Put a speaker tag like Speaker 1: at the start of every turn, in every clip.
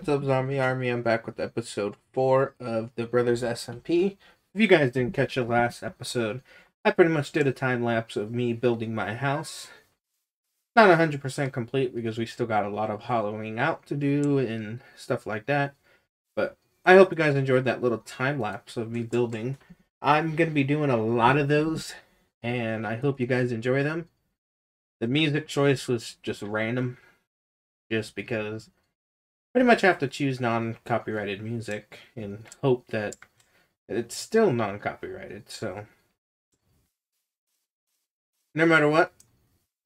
Speaker 1: What's up, Zombie Army? I'm back with episode 4 of the Brothers SMP. If you guys didn't catch the last episode, I pretty much did a time lapse of me building my house. Not 100% complete because we still got a lot of hollowing out to do and stuff like that. But I hope you guys enjoyed that little time lapse of me building. I'm going to be doing a lot of those, and I hope you guys enjoy them. The music choice was just random, just because pretty much have to choose non-copyrighted music and hope that it's still non-copyrighted. So no matter what,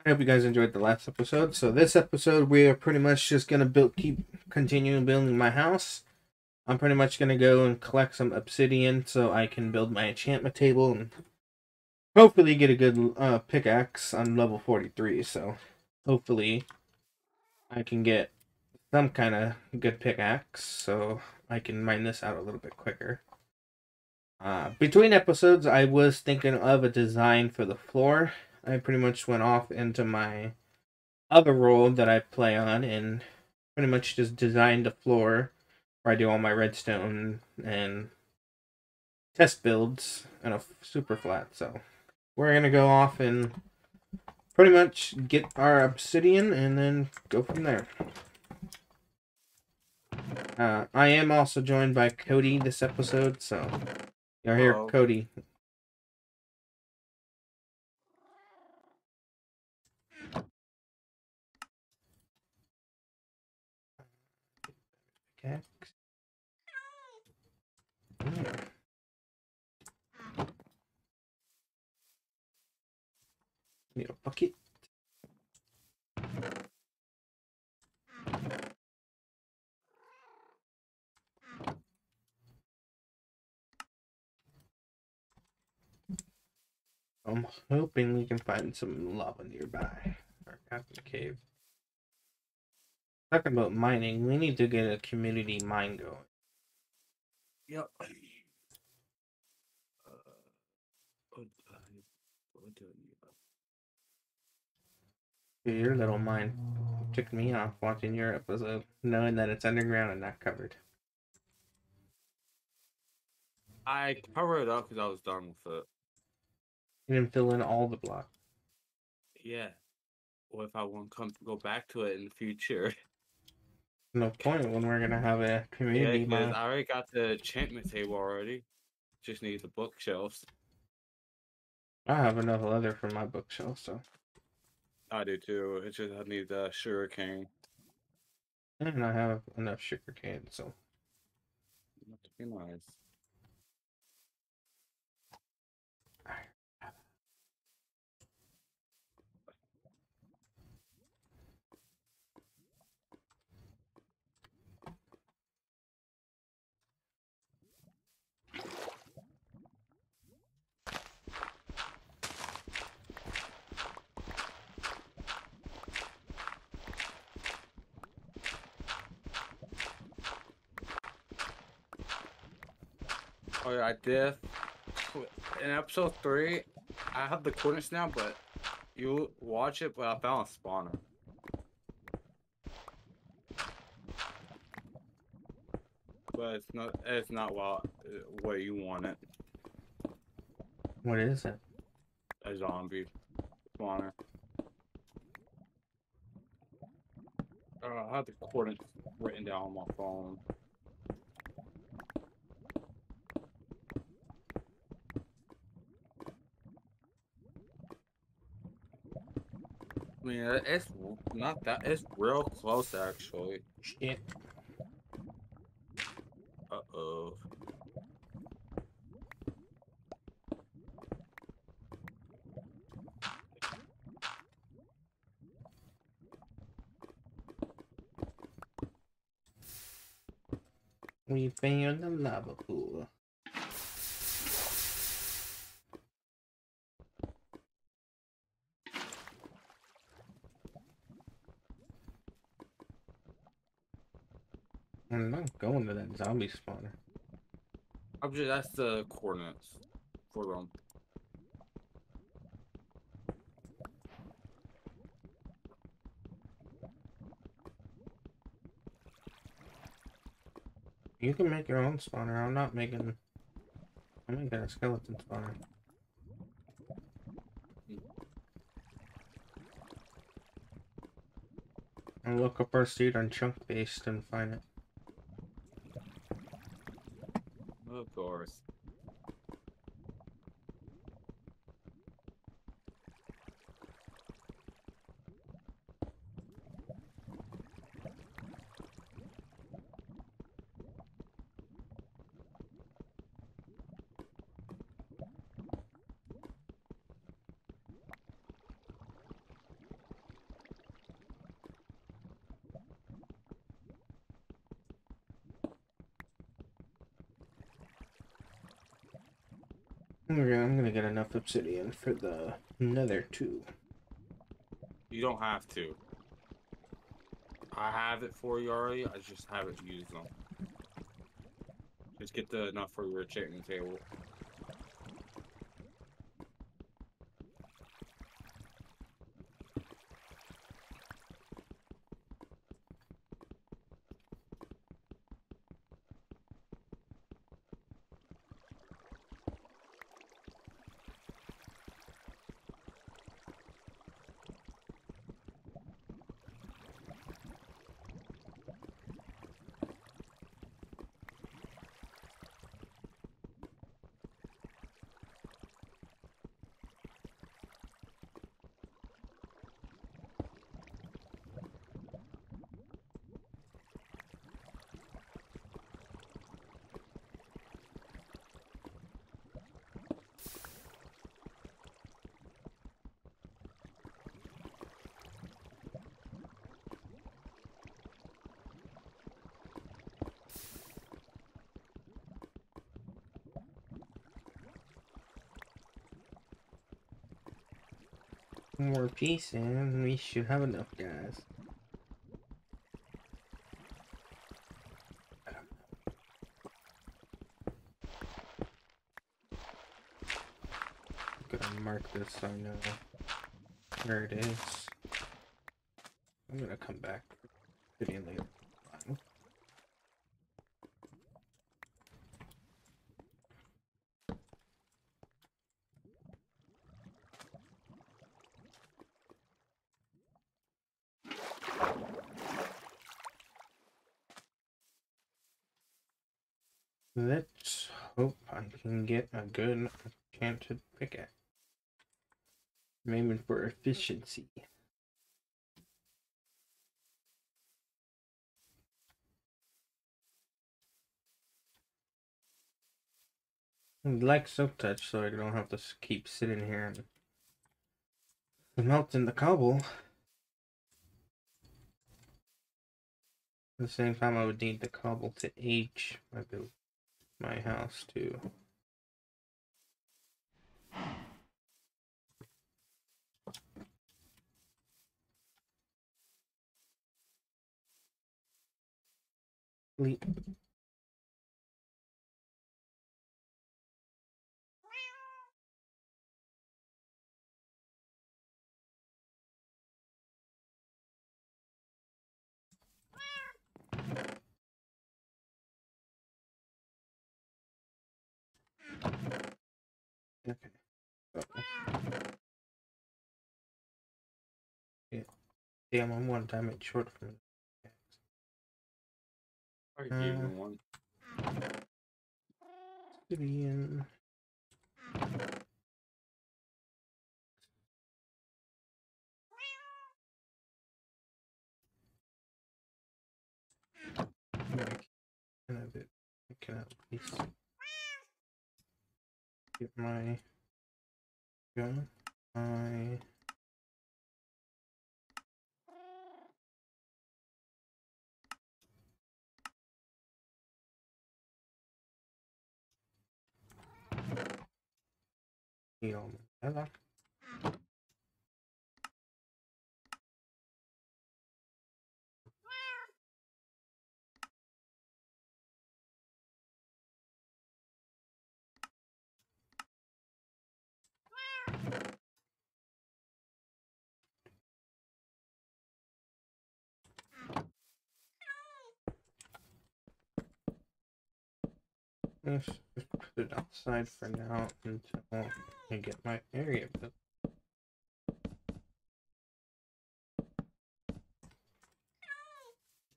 Speaker 1: I hope you guys enjoyed the last episode. So this episode, we are pretty much just gonna build, keep continuing building my house. I'm pretty much gonna go and collect some obsidian so I can build my enchantment table and hopefully get a good uh, pickaxe on level 43. So hopefully I can get some kind of good pickaxe so I can mine this out a little bit quicker. Uh, between episodes, I was thinking of a design for the floor. I pretty much went off into my other role that I play on and pretty much just designed a floor where I do all my redstone and test builds and a super flat. So we're going to go off and pretty much get our obsidian and then go from there. Uh, I am also joined by Cody this episode, so you're here,
Speaker 2: Hello.
Speaker 1: Cody. Okay. Need a bucket. I'm hoping we can find some lava nearby. Or Captain Cave. Talking about mining, we need to get a community mine going.
Speaker 2: Yep. Uh, what, what do I need?
Speaker 1: Dude, Your little mine took me off watching your episode, knowing that it's underground and not covered.
Speaker 2: I covered it up because I was done with it.
Speaker 1: You didn't fill in all the blocks.
Speaker 2: Yeah. What if I want to come go back to it in the future?
Speaker 1: No point when we're gonna have a
Speaker 2: Yeah,
Speaker 1: community
Speaker 2: because. I already got the enchantment table already. Just need the bookshelves.
Speaker 1: I have enough leather for my bookshelf, so
Speaker 2: I do too. It's just I need the sugar cane.
Speaker 1: and I have enough sugar cane, so
Speaker 2: Not to be nice. Oh I did. In episode three, I have the coordinates now, but you watch it. But I found a spawner. But it's not. It's not well where you want it.
Speaker 1: what is it?
Speaker 2: A zombie spawner. Uh, I have the coordinates written down on my phone. I mean, it's not that. It's real close, actually.
Speaker 1: Shit.
Speaker 2: Uh oh.
Speaker 1: We found the lava pool. I'm not going to that zombie spawner.
Speaker 2: Just that's the coordinates for them.
Speaker 1: You can make your own spawner. I'm not making. I'm making a skeleton spawner. I'll look up our seed on chunk based and find it.
Speaker 2: Of course.
Speaker 1: Okay, I'm gonna get enough obsidian for the nether too.
Speaker 2: You don't have to. I have it for you already. I just haven't used them. Just get the enough for your chicken table.
Speaker 1: More pieces, and we should have enough, guys. Gonna mark this so I know where it is. I'm gonna come back video later. Fine. Let's hope I can get a good enchanted pickaxe. Maybe for efficiency. I'd like silk touch so I don't have to keep sitting here and melting the cobble. At the same time, I would need the cobble to age my build, my house too. Sleep. Okay. Yeah. Damn, I'm one damage short from.
Speaker 2: I gave
Speaker 1: Uh,
Speaker 2: you one.
Speaker 1: Obsidian. Yeah, I can it. I can at least get my gun. My heal. Let's just put it outside for now until I get my area built.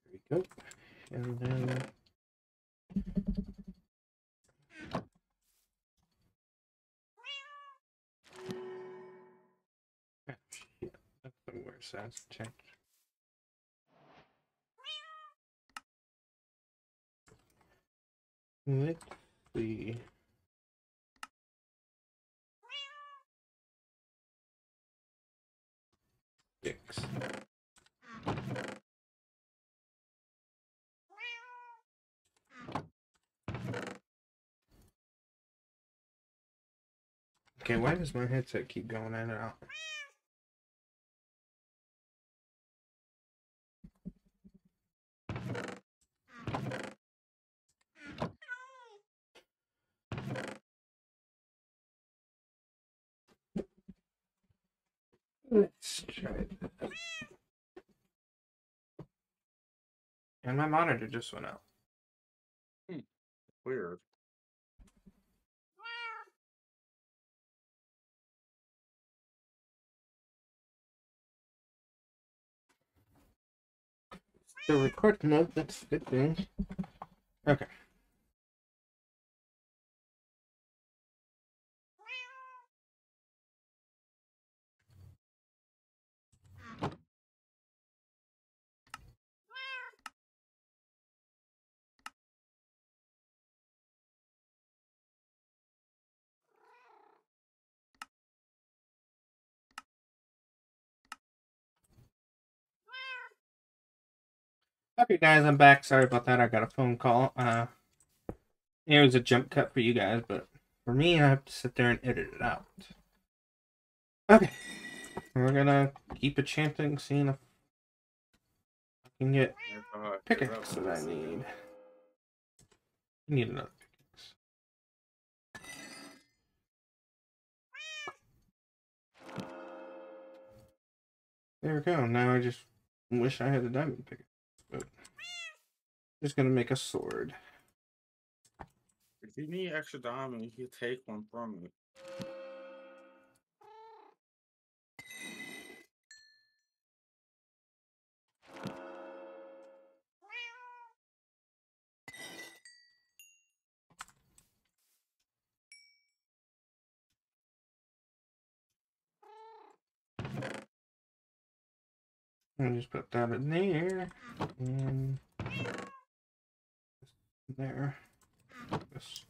Speaker 1: There we go. And then. That's the worst. That's change. Let's Six. Okay, why does my headset keep going in and out? Let's try that. And my monitor just went out. Hmm.
Speaker 2: Weird.
Speaker 1: Still recording mode, that's a good thing. Okay. Okay, guys, I'm back. Sorry about that. I got a phone call. Uh, it was a jump cut for you guys, but for me, I have to sit there and edit it out. Okay, we're gonna keep it chanting, seeing if I can get pickaxe
Speaker 2: that
Speaker 1: I need. I need another pickaxe. There we go. Now I just wish I had a diamond pickaxe. Just gonna make a sword.
Speaker 2: If you need extra diamond, you can take one from me.
Speaker 1: I'll just put that in there. And there. This.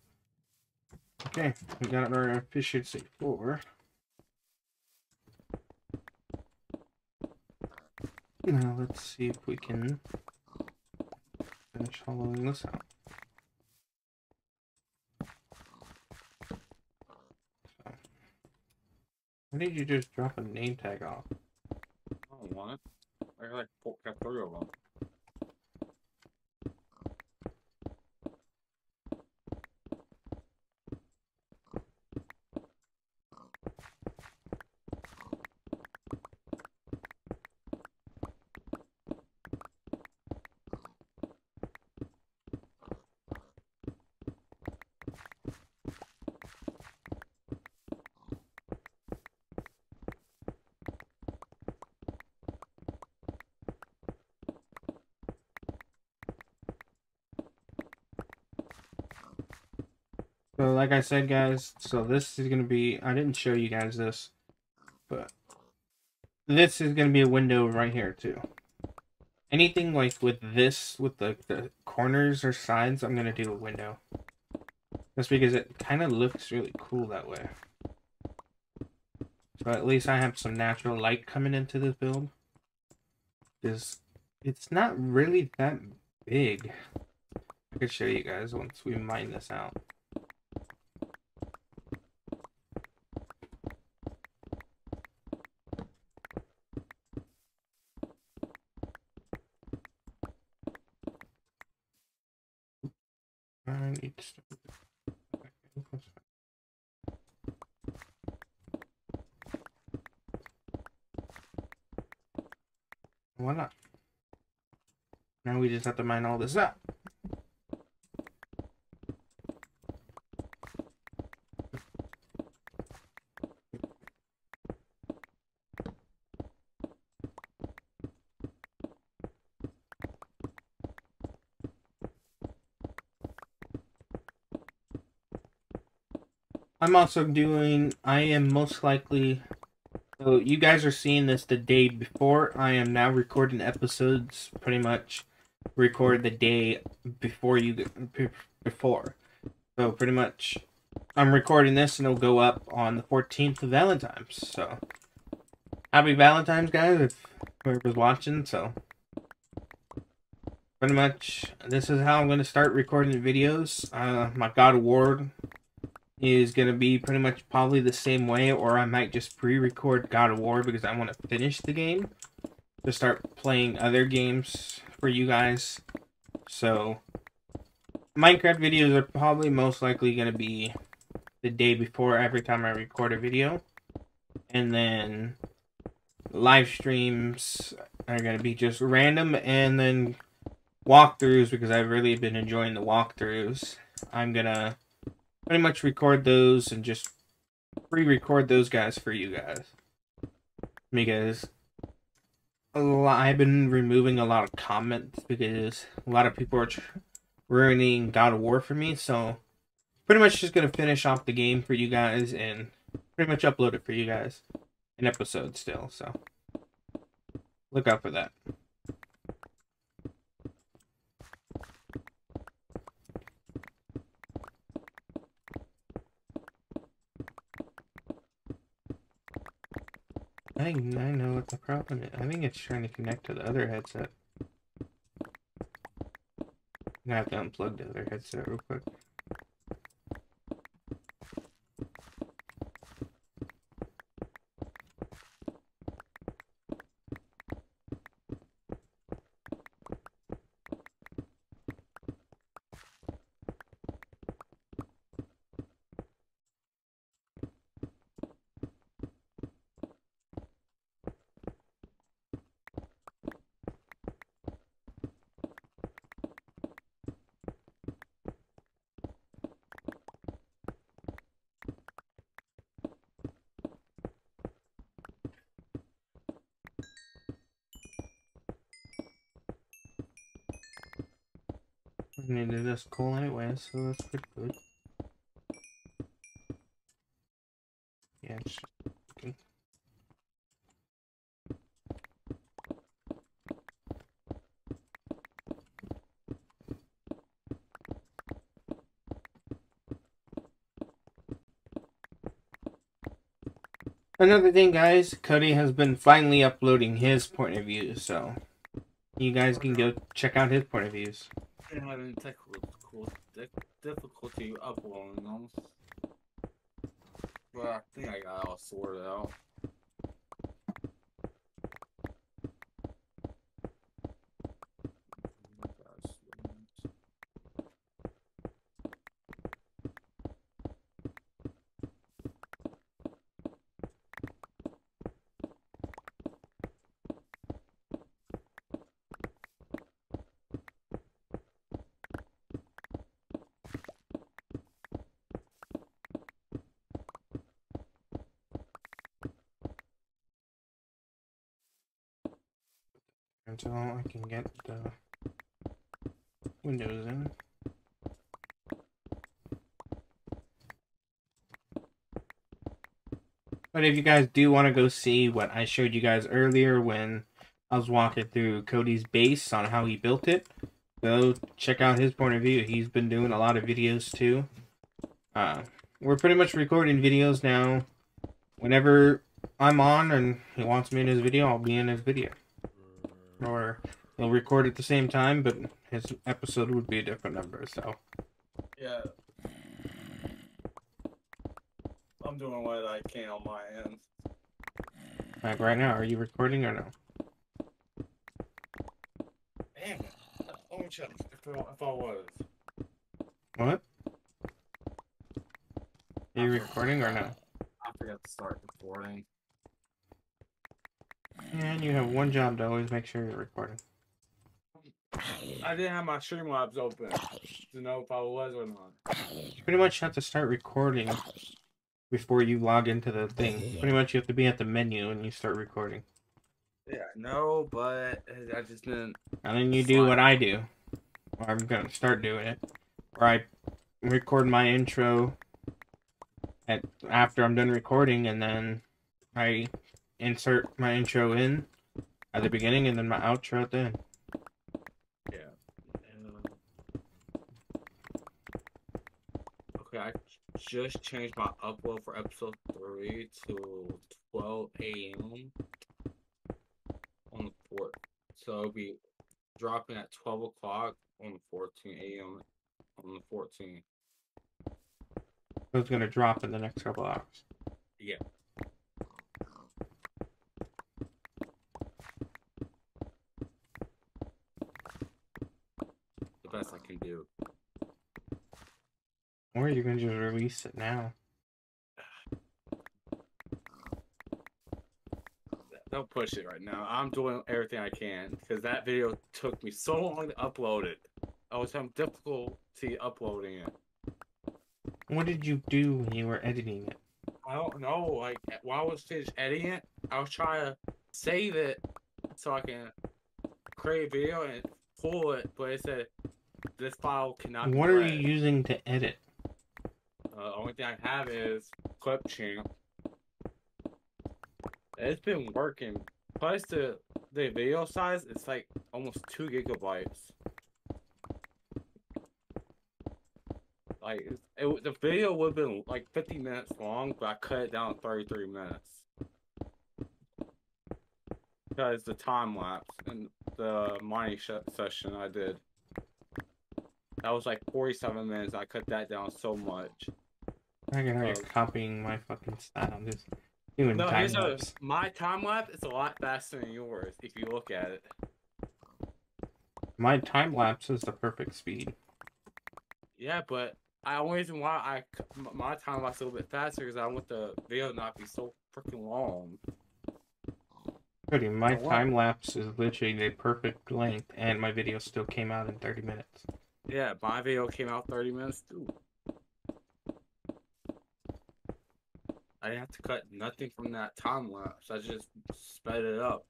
Speaker 1: Okay, we got our efficiency four. Now let's see if we can finish hollowing this out. Why did you just drop a name tag off?
Speaker 2: Oh, I don't want it. I like four, got three of them.
Speaker 1: So, like I said, guys, so this is going to be, I didn't show you guys this, but this is going to be a window right here, too. Anything like with this, with the, the corners or sides, I'm going to do a window. Just because it kind of looks really cool that way. So at least I have some natural light coming into this build. Because it's not really that big. I could show you guys once we mine this out. have to mine all this up. I'm also doing, I am most likely, so you guys are seeing this the day before. I am now recording episodes pretty much record the day before you before. So pretty much, I'm recording this and it'll go up on the 14th of Valentine's. So happy Valentine's, guys! If whoever's watching. So pretty much, this is how I'm going to start recording videos. Uh, my God War is going to be pretty much probably the same way, or I might just pre-record God of War because I want to finish the game to start playing other games for you guys. So, Minecraft videos are probably most likely going to be the day before every time I record a video. And then live streams are going to be just random and then walkthroughs because I've really been enjoying the walkthroughs. I'm going to pretty much record those and just pre-record those guys for you guys because I've been removing a lot of comments because a lot of people are ruining God of War for me. So pretty much just gonna finish off the game for you guys and pretty much upload it for you guys, an episode still. So look out for that. I think I know what the problem is. I think it's trying to connect to the other headset. I have to unplug the other headset real quick. This coal anyway, so that's pretty good. Yeah, it's okay. Another thing, guys, Cody has been finally uploading his point of view, so you guys can go check out his point of views
Speaker 2: difficulty uploading them. But I think I got all sorted out. until I can get the windows in.
Speaker 1: But if you guys do want to go see what I showed you guys earlier when I was walking through Cody's base on how he built it, go check out his point of view. He's been doing a lot of videos too. Uh, we're pretty much recording videos now. Whenever I'm on and he wants me in his video, I'll be in his video or he'll record at the same time, but his episode would be a different number. So
Speaker 2: yeah, I'm doing what I can on my end.
Speaker 1: Like right now, are you recording or no?
Speaker 2: Damn it! Let me check if I, if I was.
Speaker 1: What? Are you recording or no?
Speaker 2: I forgot to start recording.
Speaker 1: And you have one job to always make sure you're recording.
Speaker 2: I didn't have my Streamlabs open to know if I was or not.
Speaker 1: You pretty much have to start recording before you log into the thing. Pretty much you have to be at the menu and you start recording.
Speaker 2: Yeah, no, but I just didn't.
Speaker 1: And then you do what I do. Or I'm gonna start doing it. Where I record my intro at after I'm done recording, and then I insert my intro in at the beginning, and then my outro at the end.
Speaker 2: Yeah. Okay, I just changed my upload for episode three to 12 a.m. on the fourth. So it'll be dropping at 12 o'clock on the 14 a.m. on the 14th.
Speaker 1: So it's gonna drop in the next couple hours.
Speaker 2: Yeah. The best I can do.
Speaker 1: Or you can just release it now.
Speaker 2: Don't push it right now. I'm doing everything I can because that video took me so long to upload it. I was having difficulty uploading it.
Speaker 1: What did you do when you were editing it?
Speaker 2: I don't know. Like while I was finished editing it, I was trying to save it so I can create a video and pull it, but it said this file cannot. be
Speaker 1: What are you using to edit?
Speaker 2: The only thing I have is Clipchamp. It's been working. Plus the the video size, it's like almost two gigabytes. Like it, the video would have been like 50 minutes long, but I cut it down to 33 minutes. Because the time lapse and the mining session I did. That was like 47 minutes. I cut that down so much.
Speaker 1: I can hear you
Speaker 2: Oh.
Speaker 1: copying my fucking style. I'm just doing
Speaker 2: No,
Speaker 1: time
Speaker 2: here's a, my time lapse is a lot faster than yours if you look at it.
Speaker 1: My time lapse is the perfect speed.
Speaker 2: Yeah, but I only reason why I my time lapse is a little bit faster because I want the video not be so freaking long.
Speaker 1: Cody, my time lapse is literally the perfect length, and my video still came out in 30 minutes.
Speaker 2: Yeah, my video came out 30 minutes too. I didn't have to cut nothing from that time lapse. I just sped it up.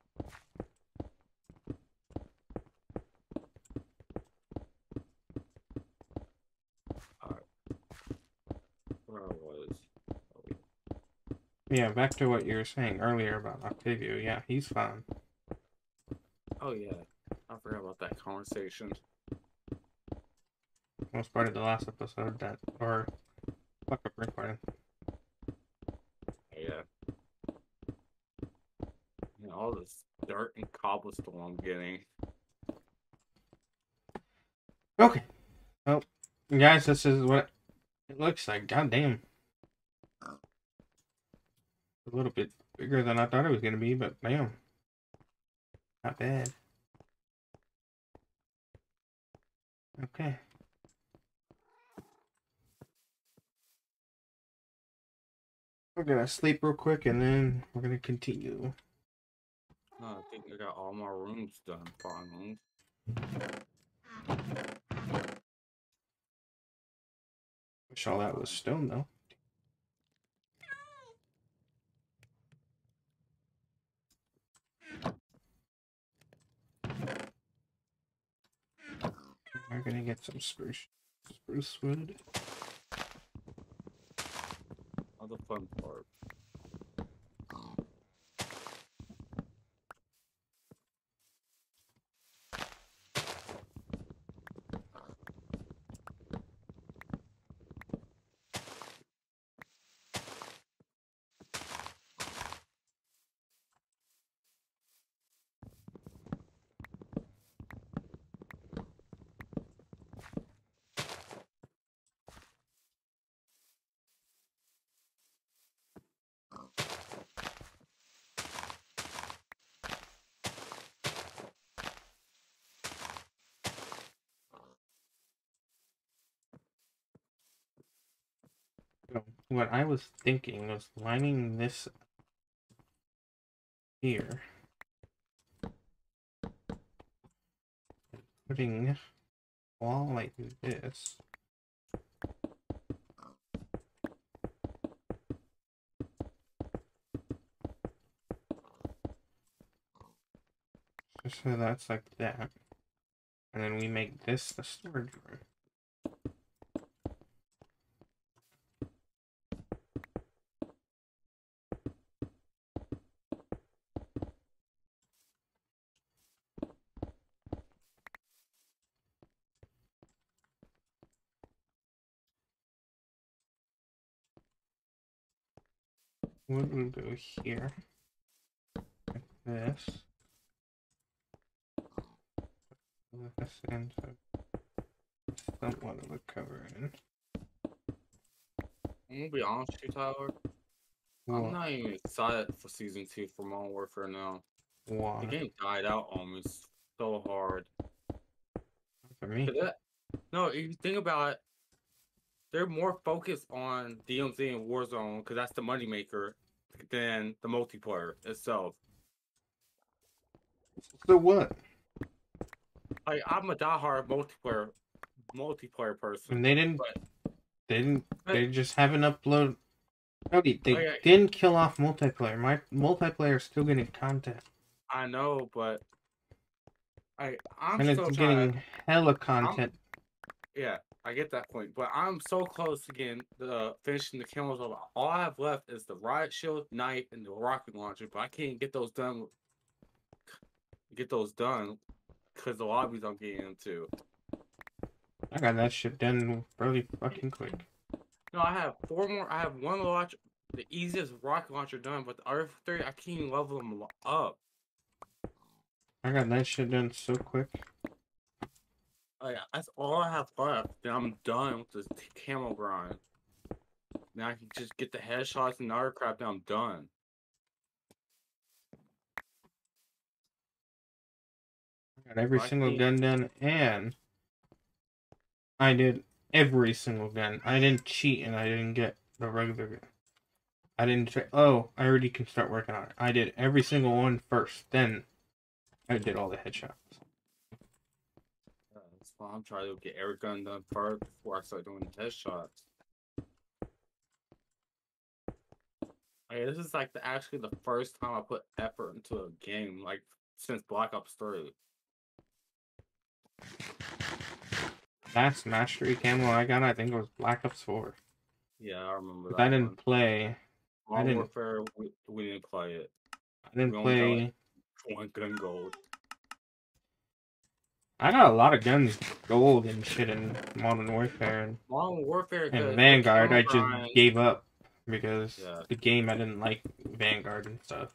Speaker 2: Alright. Where I was. Oh, yeah.
Speaker 1: Back to what you were saying earlier about Octavio. Yeah, he's fine.
Speaker 2: Oh yeah, I forgot about that conversation.
Speaker 1: was part of the last episode that, or fuck up recording.
Speaker 2: Yeah. Yeah, all this dirt and cobblestone I'm getting.
Speaker 1: Okay. Well, guys, this is what it looks like. God damn. A little bit bigger than I thought it was gonna be, but damn. Not bad. Okay. We're gonna sleep real quick and then we're gonna continue.
Speaker 2: Oh, I think I got all my rooms done finally.
Speaker 1: Wish all that was stone though. We're gonna get some spruce spruce wood.
Speaker 2: All the fun part.
Speaker 1: So, what I was thinking was lining this here. Putting wall like this. So that's like that. And then we make this the storage room. wood will go here. Like this. This into somewhat of a cover in.
Speaker 2: I'm gonna be honest with you, Tyler.
Speaker 1: Why?
Speaker 2: I'm not even excited for season two for Modern Warfare now.
Speaker 1: Why?
Speaker 2: The game died out on me so hard.
Speaker 1: For me?
Speaker 2: that- no, if you think about it, they're more focused on DMZ and Warzone because that's the moneymaker than the multiplayer itself.
Speaker 1: So what?
Speaker 2: Like I'm a diehard multiplayer multiplayer person.
Speaker 1: And they didn't.
Speaker 2: But-
Speaker 1: They didn't. They just haven't uploaded. Cody, they
Speaker 2: Oh, yeah.
Speaker 1: didn't kill off multiplayer. My multiplayer is still getting content,
Speaker 2: I know, but I I'm
Speaker 1: and it's
Speaker 2: still
Speaker 1: getting
Speaker 2: trying.
Speaker 1: hella content.
Speaker 2: Yeah, I get that point, but I'm so close to getting the uh, finishing the camels over. all I have left is the riot shield, knife, and the rocket launcher, but I can't get those done. Get those done because the lobbies I'm getting into.
Speaker 1: I got that shit done really fucking quick.
Speaker 2: No, I have four more. I have one launch, the easiest rocket launcher done, but the other three I can't even level them up.
Speaker 1: I got that shit done so quick.
Speaker 2: Like that's all I have left. Then I'm done with this camo grind. Now I can just get the headshots and the other crap. Then I'm done.
Speaker 1: I got every
Speaker 2: I
Speaker 1: single
Speaker 2: think-
Speaker 1: gun done, and I did every single gun. I didn't cheat, and I didn't get the regular gun. I didn't say, oh, I already can start working on it. I did every single one first, then I did all the headshots.
Speaker 2: Why I'm trying to get every gun done first before I start doing the headshots. Like, this is like the actually the first time I put effort into a game, like since Black Ops 3.
Speaker 1: Last mastery camo I got, I think it was Black Ops 4.
Speaker 2: Yeah, I remember.
Speaker 1: I didn't
Speaker 2: one.
Speaker 1: play. I didn't-
Speaker 2: Warfare, we, we didn't play it.
Speaker 1: I didn't
Speaker 2: We only got,
Speaker 1: play.
Speaker 2: like, One gun gold.
Speaker 1: I got a lot of guns, gold and shit in Modern Warfare and,
Speaker 2: Modern Warfare
Speaker 1: and Vanguard. I just gave up because
Speaker 2: Yeah.
Speaker 1: the game I didn't like Vanguard and stuff.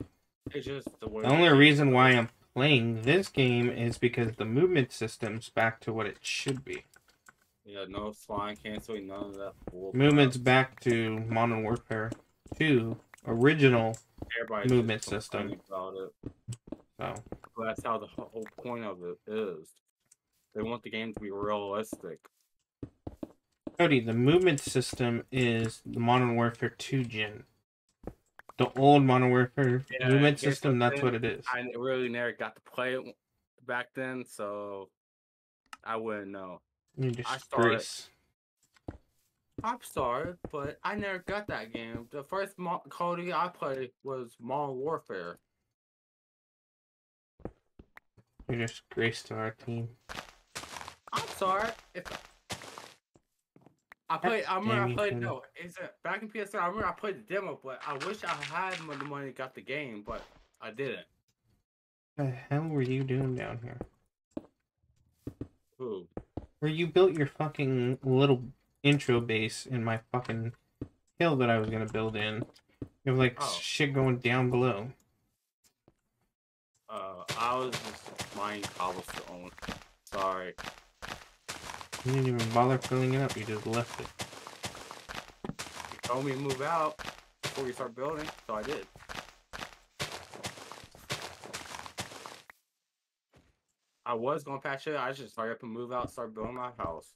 Speaker 2: It's just the
Speaker 1: The only reason why I'm playing this game is because the movement system's back to what it should be.
Speaker 2: Yeah, no flying, canceling, none of that.
Speaker 1: Movement's
Speaker 2: crap.
Speaker 1: back to Modern Warfare 2 original, movement system.
Speaker 2: complaining About it.
Speaker 1: so
Speaker 2: But that's how the whole point of it is. They want the game to be realistic.
Speaker 1: Cody, the movement system is the Modern Warfare 2 gen. The old Modern Warfare
Speaker 2: Yeah,
Speaker 1: movement system, that's what it is.
Speaker 2: I really never got to play it back then, so I wouldn't know. I started-. I'm sorry, but I never got that game. The first Mo- Cody I played was Modern Warfare.
Speaker 1: You disgrace to our team.
Speaker 2: I'm sorry if I played. I remember
Speaker 1: damn
Speaker 2: I played. No, it's a, back in PS3. I remember I played the demo, but I wish I had the money got the game, but I didn't.
Speaker 1: What the hell were you doing down here?
Speaker 2: Who?
Speaker 1: Where you built your fucking little intro base in my fucking hill that I was gonna build in. You have like
Speaker 2: Oh.
Speaker 1: shit going down below.
Speaker 2: Uh, I was just mining cobblestone. Sorry.
Speaker 1: You didn't even bother filling it up, you just left it.
Speaker 2: You told me to move out before you start building, so I did. I was gonna patch it. I just hurry up and move out, start building my house.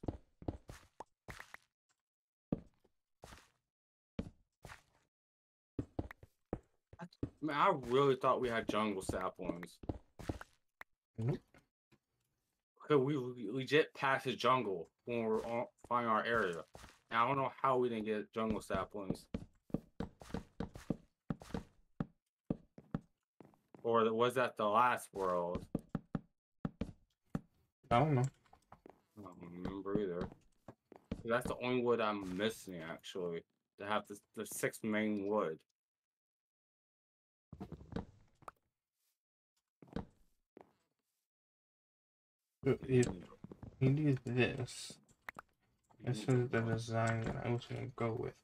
Speaker 2: I, man, I really thought we had jungle saplings.
Speaker 1: Nope.
Speaker 2: Cause we le- legit passed the jungle when we were on finding our area. And I don't know how we didn't get jungle saplings. Or was that the last world?
Speaker 1: I don't know.
Speaker 2: I don't remember either. That's the only wood I'm missing actually. To have the, the sixth main wood.
Speaker 1: you, you need this. This is the design that I was gonna go with.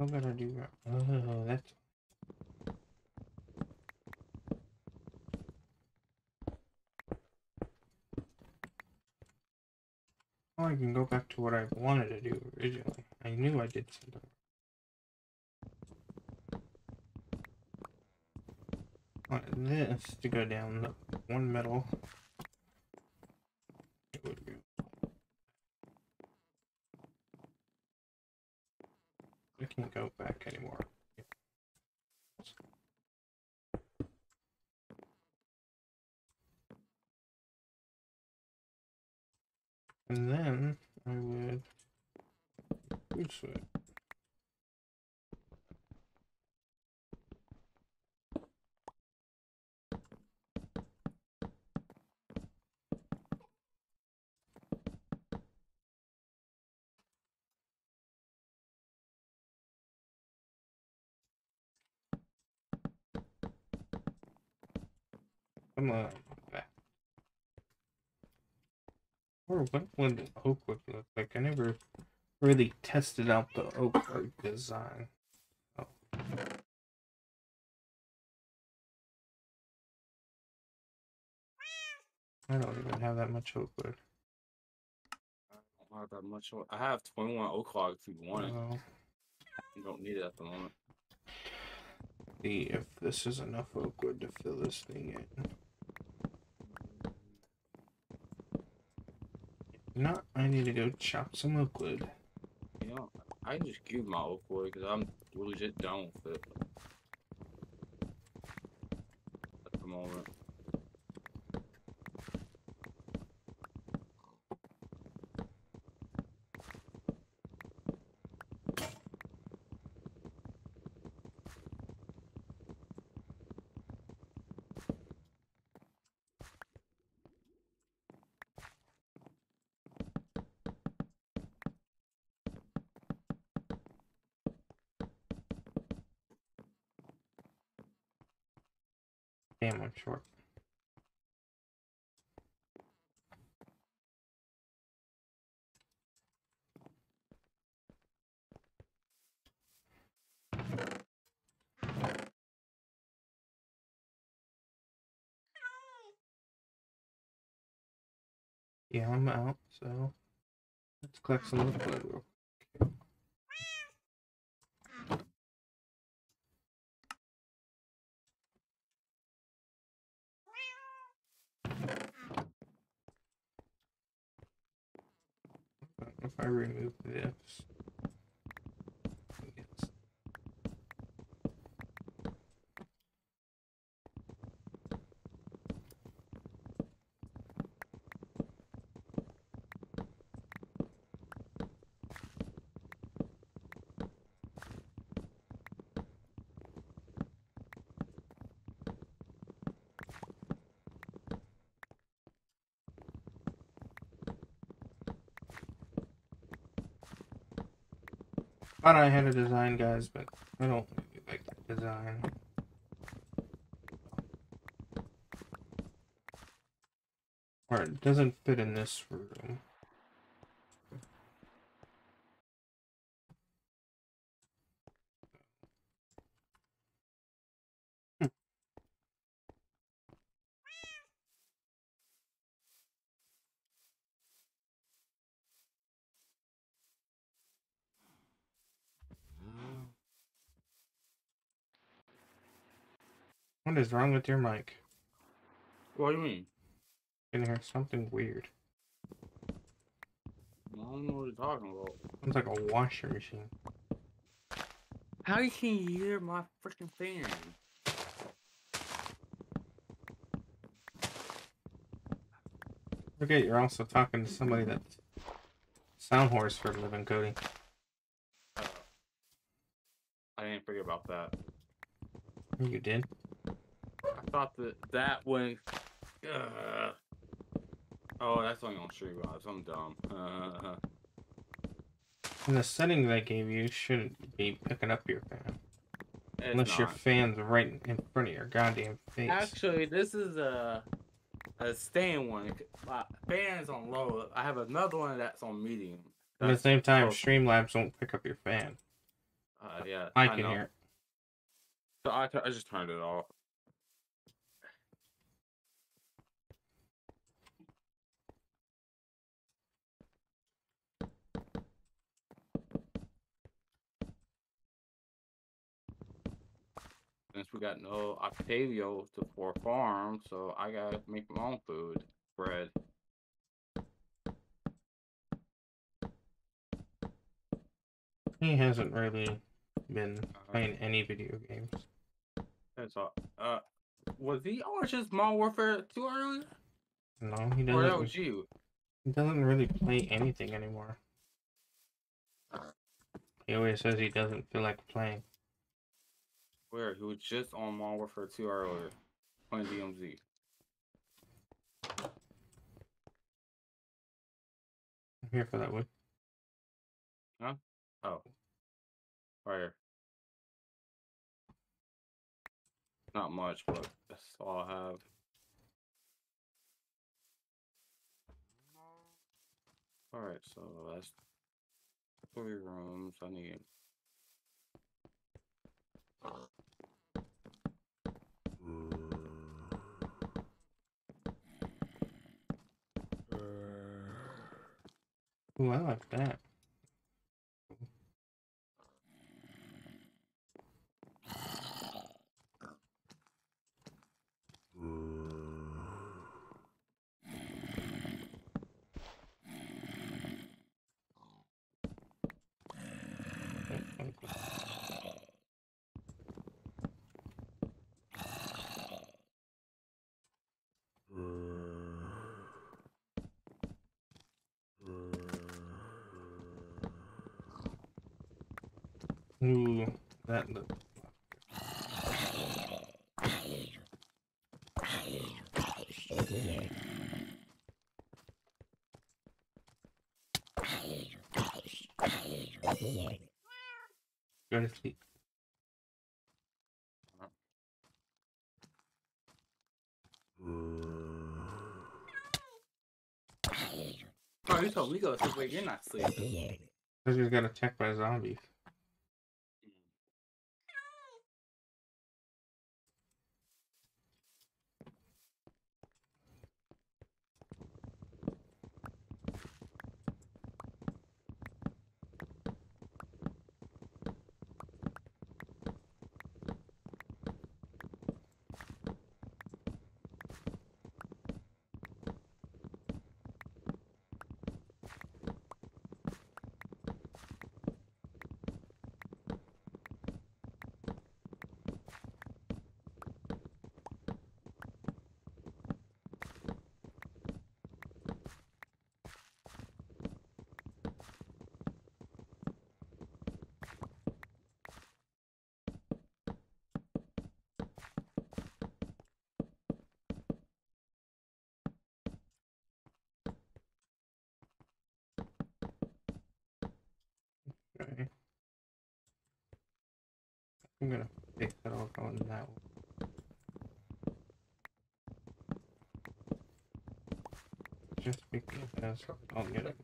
Speaker 1: I'm gonna do that. Oh, that's I can go back to what I wanted to do originally. I knew I did something. Want this to go down the one metal. I can't go back anymore. And then I would boost it. Come on. Or what would oak wood look like? I never really tested out the oak wood design. Oh. I don't even have that much oak wood.
Speaker 2: I don't have that much. I have 21 oak logs if you want it. You don't need it at the moment.
Speaker 1: see if this is enough oak wood to fill this thing in. If not, I need to go chop some oak wood.
Speaker 2: I can just give my old wood because I'm legit done with it. At the moment.
Speaker 1: Short. Yeah, I'm out, so let's collect some oak wood real quick. If I remove this. Thought I had a design, guys, but I don't really like that design. Or it doesn't fit in this room. What is wrong with your mic?
Speaker 2: What do you mean?
Speaker 1: I can hear something weird.
Speaker 2: I don't know what you're talking about.
Speaker 1: Sounds like a washer machine.
Speaker 2: How you can hear my freaking fan?
Speaker 1: Forget you're also talking to somebody that's sound horse for a living, Cody.
Speaker 2: Uh, I didn't forget about that.
Speaker 1: You did.
Speaker 2: I thought that that when. Uh, oh, that's only on stream guys. I'm dumb. Uh,
Speaker 1: And the setting that I gave you shouldn't be picking up your fan. Unless your
Speaker 2: not.
Speaker 1: fan's right in front of your goddamn face.
Speaker 2: Actually, this is a a stand one. My fan's on low. I have another one that's on medium.
Speaker 1: At the same time. Streamlabs won't pick up your fan.
Speaker 2: Uh, yeah,
Speaker 1: I can
Speaker 2: know.
Speaker 1: hear it.
Speaker 2: So I, I just turned it off. Since we got no Octavio to for farm, so I gotta make my own food, bread.
Speaker 1: He hasn't really been
Speaker 2: Uh,
Speaker 1: playing any video games.
Speaker 2: That's all. Uh, was he on just Modern Warfare 2 earlier?
Speaker 1: No, he
Speaker 2: Or that
Speaker 1: doesn't.
Speaker 2: was you?
Speaker 1: He doesn't really play anything anymore. He always says he doesn't feel like playing.
Speaker 2: Where? He was just on Modern Warfare 2 earlier, playing DMZ.
Speaker 1: I'm here for that wood. Huh?
Speaker 2: Oh. Right here. Not much, but that's all I have. Alright, so that's three rooms I need.
Speaker 1: Ooh, I like that. Ooh, that look. Go to sleep.
Speaker 2: Oh, you told me go to sleep. You're not sleeping.
Speaker 1: Because he's got attacked by zombies. Okay. I'm gonna fix it all going that way. Just because I'll get it.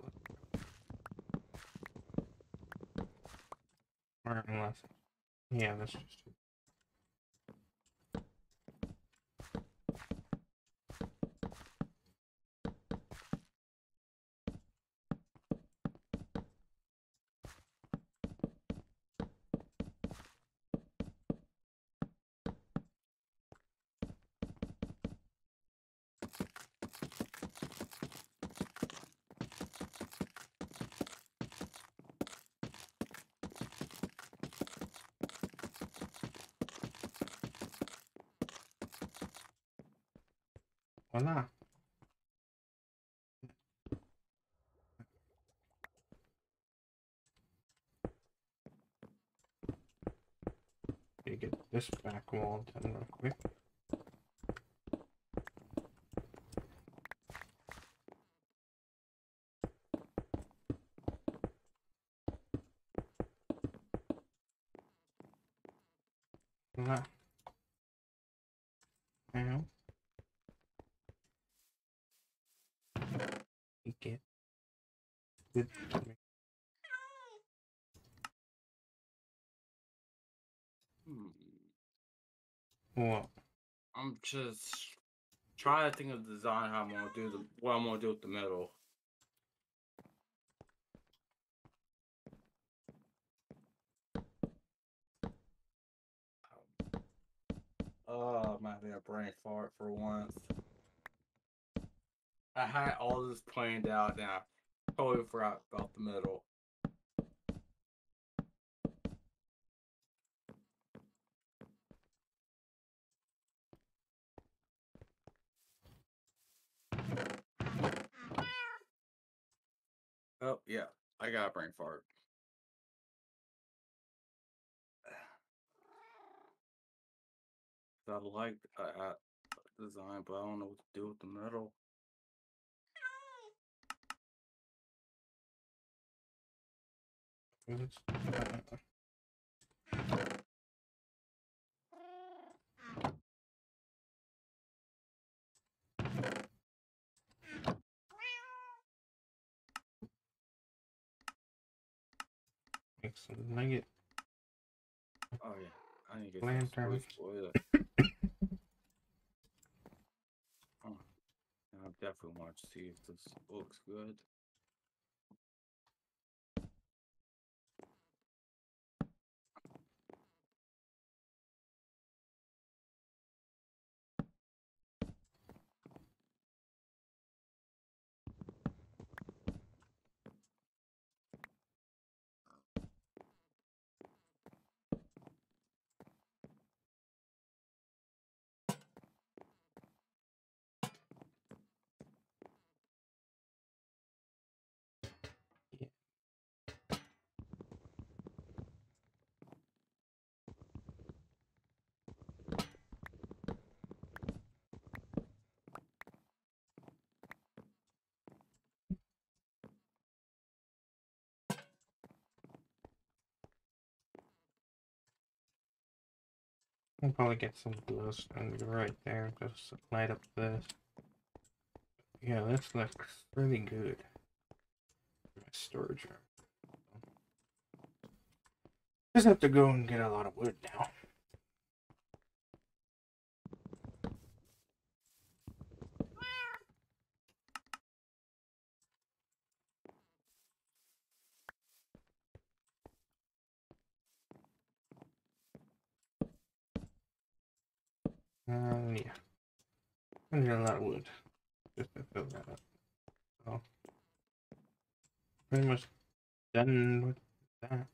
Speaker 1: Or unless, yeah, that's just. Did... Hmm. What?
Speaker 2: I'm just trying to think of design how I'm gonna do the what I'm gonna do with the metal. Oh, might be a brain fart for once. I had all this planned out, now Totally forgot about the middle. Oh yeah, I got a brain fart. I like uh, design, but I don't know what to do with the metal.
Speaker 1: It's- Make some nugget.
Speaker 2: Oh yeah, I need to get
Speaker 1: Lantern.
Speaker 2: oh, I definitely want to see if this looks good.
Speaker 1: I'll probably get some glowstone right there just light up this. Yeah, this looks really good. My storage room. Just have to go and get a lot of wood now. Uh, yeah. I need a lot of wood just to fill that up. So, pretty much done with that.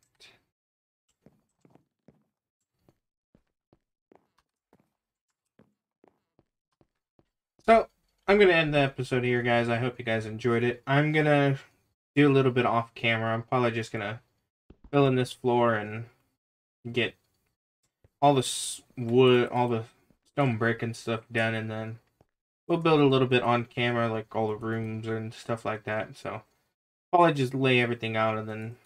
Speaker 1: So, I'm going to end the episode here, guys. I hope you guys enjoyed it. I'm going to do a little bit off camera. I'm probably just going to fill in this floor and get all this wood, all the stone brick and stuff done, and then we'll build a little bit on camera, like all the rooms and stuff like that. So probably just lay everything out and then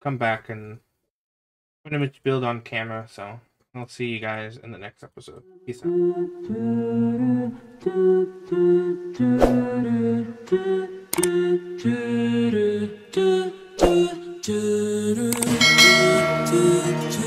Speaker 1: come back and pretty much build on camera. So I'll see you guys in the next episode. Peace out.